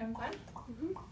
You having fun? Mhm.